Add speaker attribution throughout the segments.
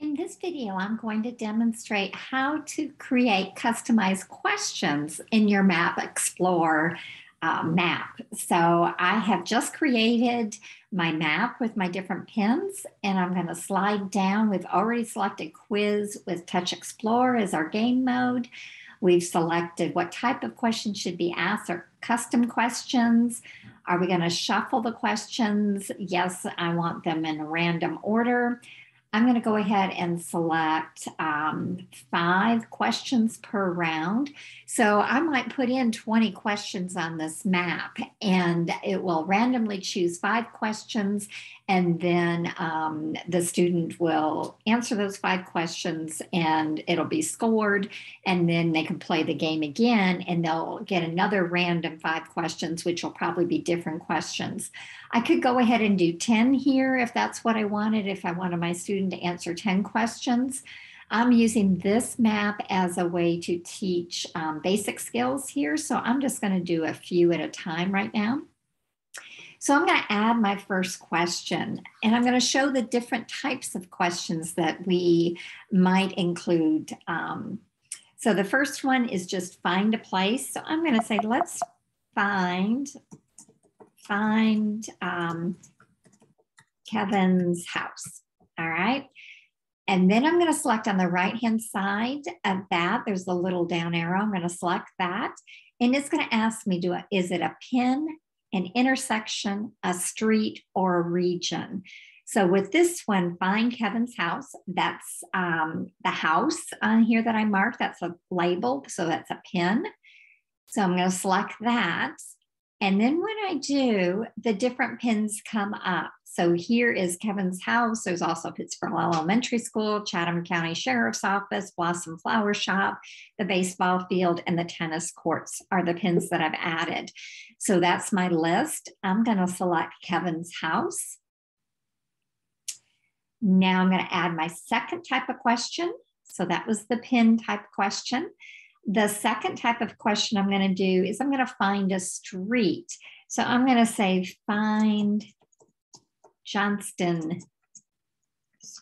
Speaker 1: In this video, I'm going to demonstrate how to create customized questions in your Map Explore uh, map. So I have just created my map with my different pins and I'm going to slide down. We've already selected quiz with Touch Explorer as our game mode. We've selected what type of questions should be asked or custom questions. Are we going to shuffle the questions? Yes, I want them in a random order. I'm going to go ahead and select um, five questions per round. So I might put in 20 questions on this map and it will randomly choose five questions and then um, the student will answer those five questions and it'll be scored and then they can play the game again and they'll get another random five questions which will probably be different questions i could go ahead and do 10 here if that's what i wanted if i wanted my student to answer 10 questions I'm using this map as a way to teach um, basic skills here. So I'm just going to do a few at a time right now. So I'm going to add my first question and I'm going to show the different types of questions that we might include. Um, so the first one is just find a place. So I'm going to say, let's find, find um, Kevin's house. All right. And then I'm going to select on the right hand side of that. There's the little down arrow. I'm going to select that. And it's going to ask me, do I, is it a pin, an intersection, a street, or a region. So with this one, find Kevin's house. That's um, the house on here that I marked. That's a label, so that's a pin. So I'm going to select that. And then when I do, the different pins come up. So here is Kevin's house. There's also Pittsboro Elementary School, Chatham County Sheriff's Office, Blossom Flower Shop, the baseball field, and the tennis courts are the pins that I've added. So that's my list. I'm going to select Kevin's house. Now I'm going to add my second type of question. So that was the pin type question. The second type of question I'm going to do is I'm going to find a street. So I'm going to say find Johnston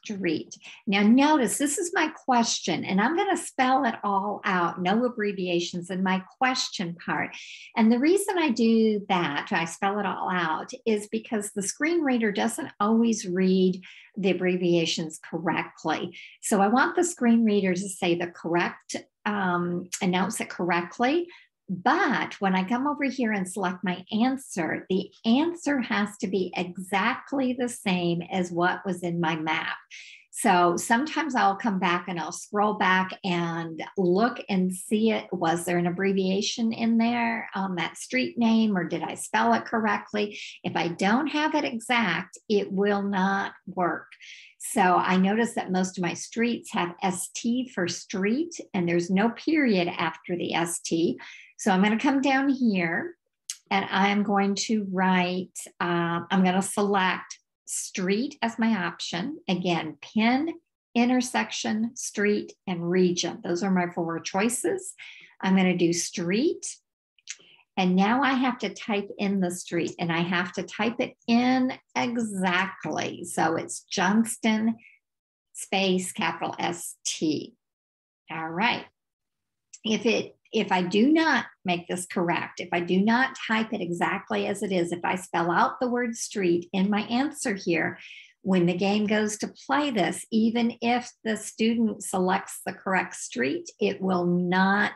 Speaker 1: Street. Now, notice this is my question, and I'm going to spell it all out, no abbreviations in my question part. And the reason I do that, I spell it all out, is because the screen reader doesn't always read the abbreviations correctly. So I want the screen reader to say the correct, um, announce it correctly, but when I come over here and select my answer, the answer has to be exactly the same as what was in my map. So sometimes I'll come back and I'll scroll back and look and see it. Was there an abbreviation in there on that street name or did I spell it correctly? If I don't have it exact, it will not work. So I notice that most of my streets have ST for street and there's no period after the ST. So I'm going to come down here and I'm going to write, uh, I'm going to select street as my option. Again, pin, intersection, street, and region. Those are my four choices. I'm going to do street. And now I have to type in the street and I have to type it in exactly. So it's Johnston space capital ST. All right. If it if I do not make this correct, if I do not type it exactly as it is, if I spell out the word street in my answer here, when the game goes to play this, even if the student selects the correct street, it will not,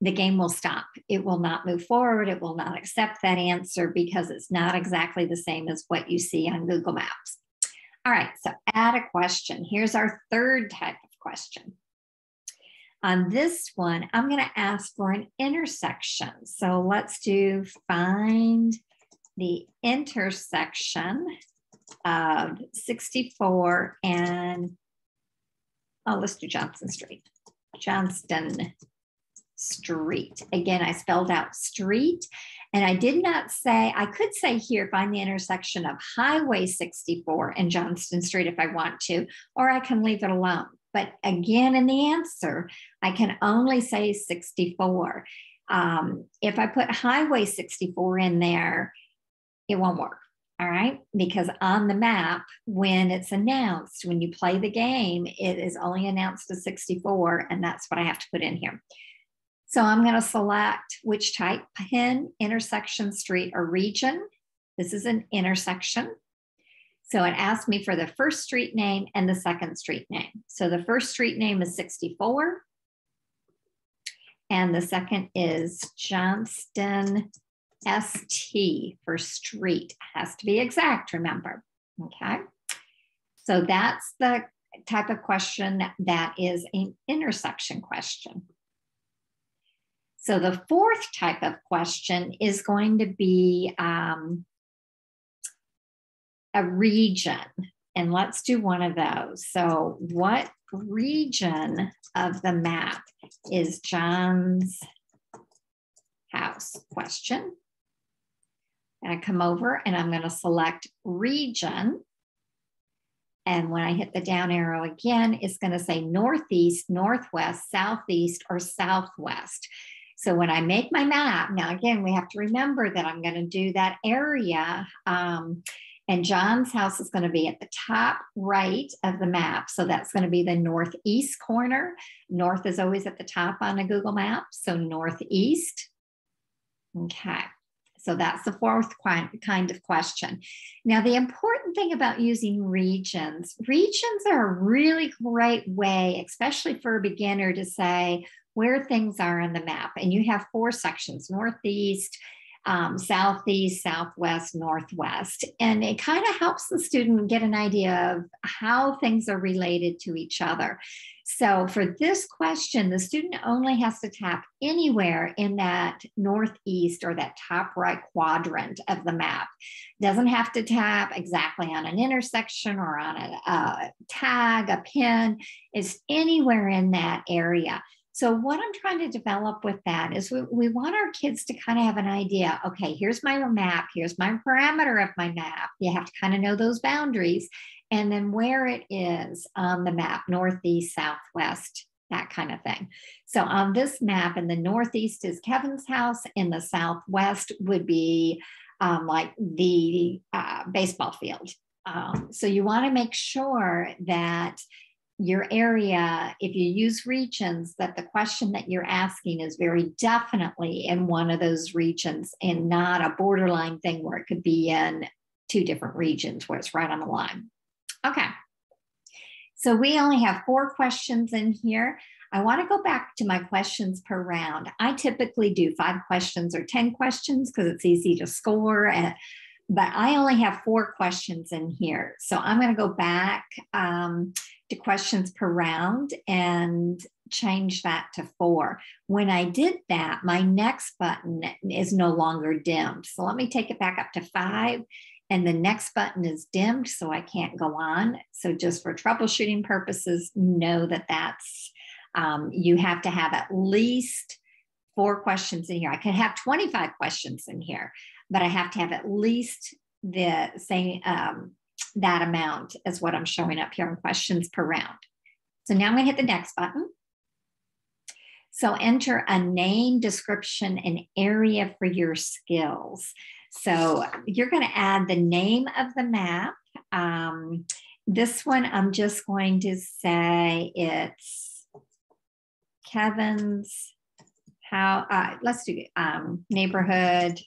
Speaker 1: the game will stop. It will not move forward. It will not accept that answer because it's not exactly the same as what you see on Google Maps. All right, so add a question. Here's our third type of question. On this one, I'm going to ask for an intersection. So let's do find the intersection of 64 and, oh, let's do Johnson Street. Johnston Street. Again, I spelled out street. And I did not say, I could say here, find the intersection of Highway 64 and Johnston Street if I want to, or I can leave it alone. But again, in the answer, I can only say 64. Um, if I put Highway 64 in there, it won't work. All right. Because on the map, when it's announced, when you play the game, it is only announced to 64, and that's what I have to put in here. So I'm going to select which type pin, intersection, street, or region. This is an intersection. So it asked me for the first street name and the second street name. So the first street name is 64. And the second is Johnston ST for street. Has to be exact, remember. Okay. So that's the type of question that is an intersection question. So the fourth type of question is going to be um, a region. And let's do one of those. So, what region of the map is John's house? Question. And I come over and I'm going to select region. And when I hit the down arrow again, it's going to say northeast, northwest, southeast, or southwest. So when I make my map, now again, we have to remember that I'm going to do that area. Um, and John's house is going to be at the top right of the map. So that's going to be the northeast corner. North is always at the top on a Google map. So northeast. Okay. So that's the fourth kind of question. Now, the important thing about using regions, regions are a really great way, especially for a beginner, to say, where things are on the map. And you have four sections Northeast, um, Southeast, Southwest, Northwest. And it kind of helps the student get an idea of how things are related to each other. So for this question, the student only has to tap anywhere in that northeast or that top right quadrant of the map. Doesn't have to tap exactly on an intersection or on a, a tag, a pin. It's anywhere in that area. So, what I'm trying to develop with that is we, we want our kids to kind of have an idea okay, here's my map, here's my parameter of my map. You have to kind of know those boundaries, and then where it is on the map northeast, southwest, that kind of thing. So, on this map, in the northeast is Kevin's house, in the southwest would be um, like the uh, baseball field. Um, so, you want to make sure that your area, if you use regions, that the question that you're asking is very definitely in one of those regions and not a borderline thing where it could be in two different regions where it's right on the line. Okay. So we only have four questions in here. I want to go back to my questions per round. I typically do five questions or 10 questions because it's easy to score. And, but I only have four questions in here. So I'm going to go back um, to questions per round and change that to four. When I did that, my next button is no longer dimmed. So let me take it back up to five. And the next button is dimmed, so I can't go on. So just for troubleshooting purposes, know that that's, um, you have to have at least four questions in here. I can have 25 questions in here, but I have to have at least the same um, that amount as what I'm showing up here in questions per round. So now I'm going to hit the next button. So enter a name, description, and area for your skills. So you're going to add the name of the map. Um, this one, I'm just going to say it's Kevin's how, uh, let's do um, neighborhood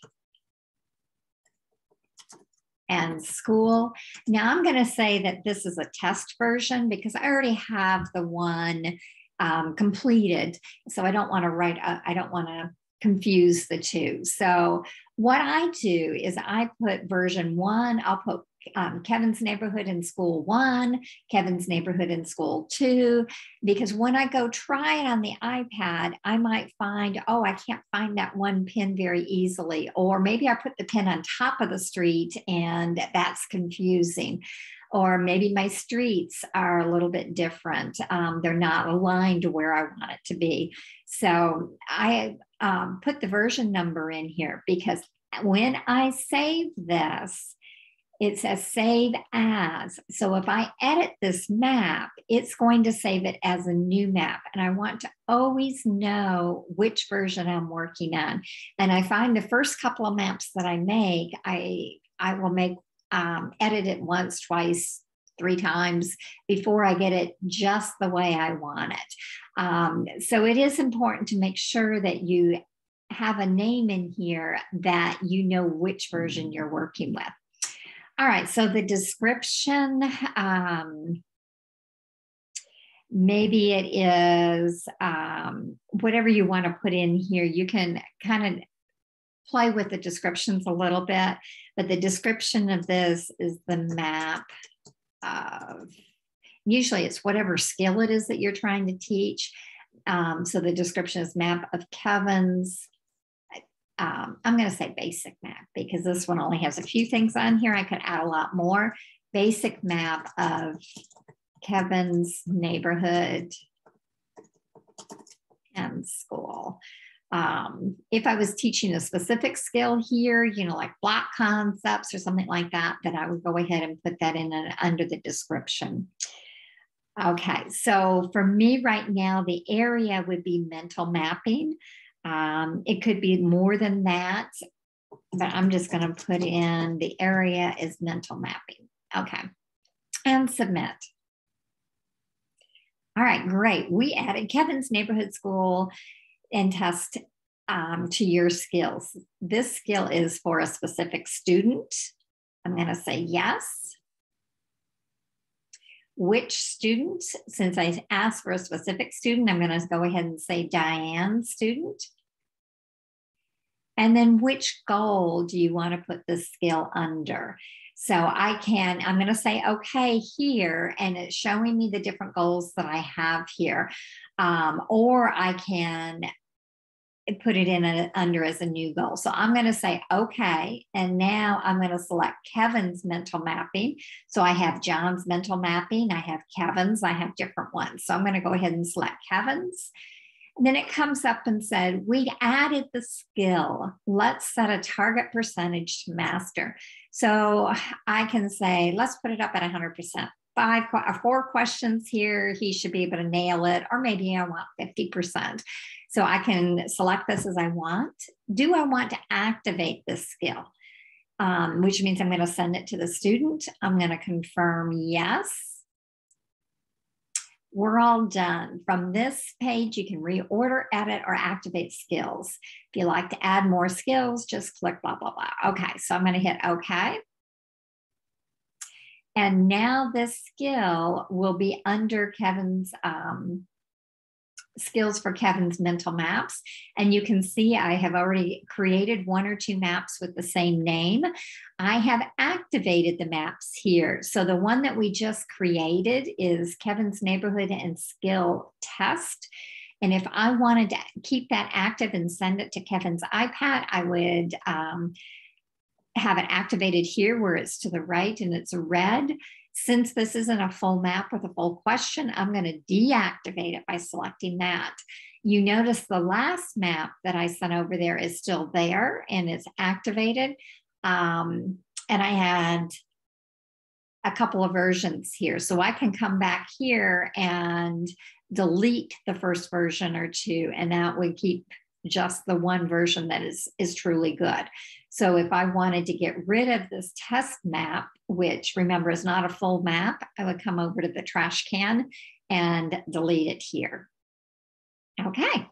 Speaker 1: and school. Now I'm going to say that this is a test version because I already have the one um, completed. So I don't want to write, I don't want to confuse the two. So what I do is I put version one, I'll put um, Kevin's neighborhood in school one, Kevin's neighborhood in school two, because when I go try it on the iPad, I might find, oh, I can't find that one pin very easily. Or maybe I put the pin on top of the street and that's confusing. Or maybe my streets are a little bit different. Um, they're not aligned to where I want it to be. So I um, put the version number in here because when I save this, it says save as. So if I edit this map, it's going to save it as a new map. And I want to always know which version I'm working on. And I find the first couple of maps that I make, I I will make um, edit it once, twice, three times before I get it just the way I want it. Um, so it is important to make sure that you have a name in here that you know which version you're working with. All right, so the description, um, maybe it is um, whatever you want to put in here. You can kind of play with the descriptions a little bit, but the description of this is the map of, usually it's whatever skill it is that you're trying to teach. Um, so the description is map of Kevin's um, I'm going to say basic map because this one only has a few things on here. I could add a lot more. Basic map of Kevin's neighborhood and school. Um, if I was teaching a specific skill here, you know, like block concepts or something like that, then I would go ahead and put that in an, under the description. Okay, so for me right now, the area would be mental mapping. Um, it could be more than that, but I'm just going to put in the area is mental mapping. Okay, and submit. All right, great. We added Kevin's neighborhood school and test um, to your skills. This skill is for a specific student. I'm going to say yes which student, since I asked for a specific student, I'm going to go ahead and say Diane student. And then which goal do you want to put this skill under? So I can, I'm going to say, okay, here, and it's showing me the different goals that I have here. Um, or I can put it in a, under as a new goal. So I'm going to say, okay. And now I'm going to select Kevin's mental mapping. So I have John's mental mapping. I have Kevin's. I have different ones. So I'm going to go ahead and select Kevin's. And then it comes up and said, we added the skill. Let's set a target percentage to master. So I can say, let's put it up at 100%. Five, uh, four questions here, he should be able to nail it, or maybe I want 50%. So I can select this as I want. Do I want to activate this skill? Um, which means I'm going to send it to the student. I'm going to confirm yes. We're all done. From this page, you can reorder, edit, or activate skills. If you like to add more skills, just click blah, blah, blah. Okay, so I'm going to hit OK. And now this skill will be under Kevin's um, skills for Kevin's mental maps. And you can see I have already created one or two maps with the same name. I have activated the maps here. So the one that we just created is Kevin's neighborhood and skill test. And if I wanted to keep that active and send it to Kevin's iPad, I would um, have it activated here where it's to the right and it's red. Since this isn't a full map with a full question, I'm going to deactivate it by selecting that. You notice the last map that I sent over there is still there and it's activated. Um, and I had a couple of versions here. So I can come back here and delete the first version or two, and that would keep just the one version that is, is truly good. So if I wanted to get rid of this test map, which remember is not a full map, I would come over to the trash can and delete it here. Okay.